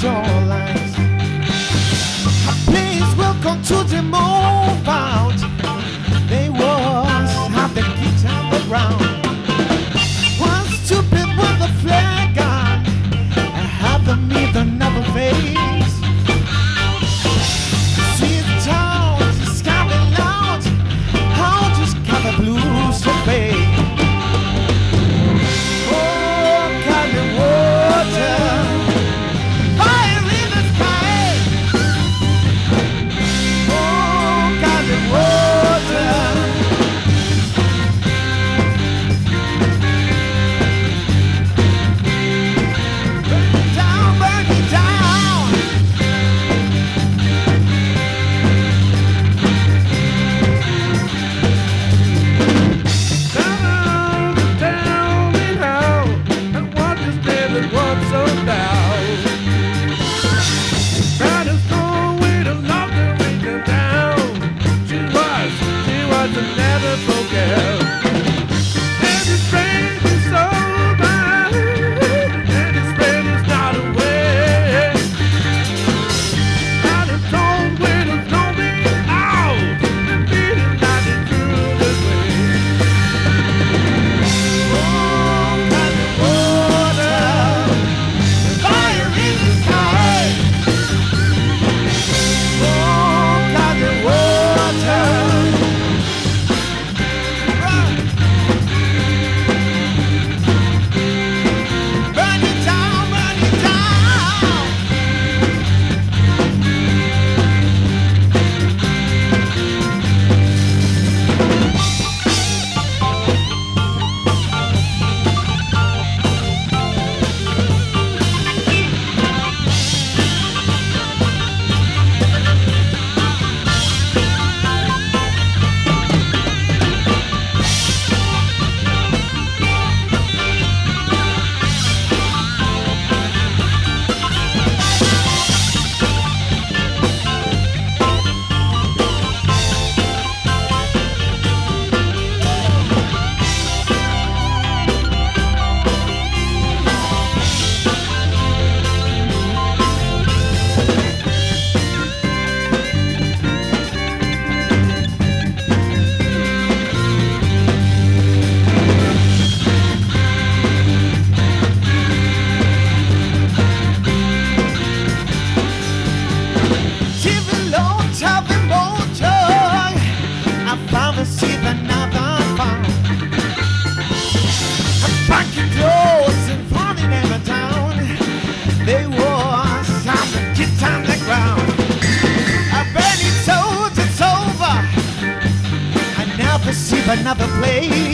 shorelines. Please welcome to the moon. they wore on the ground. It's over. I never see another place.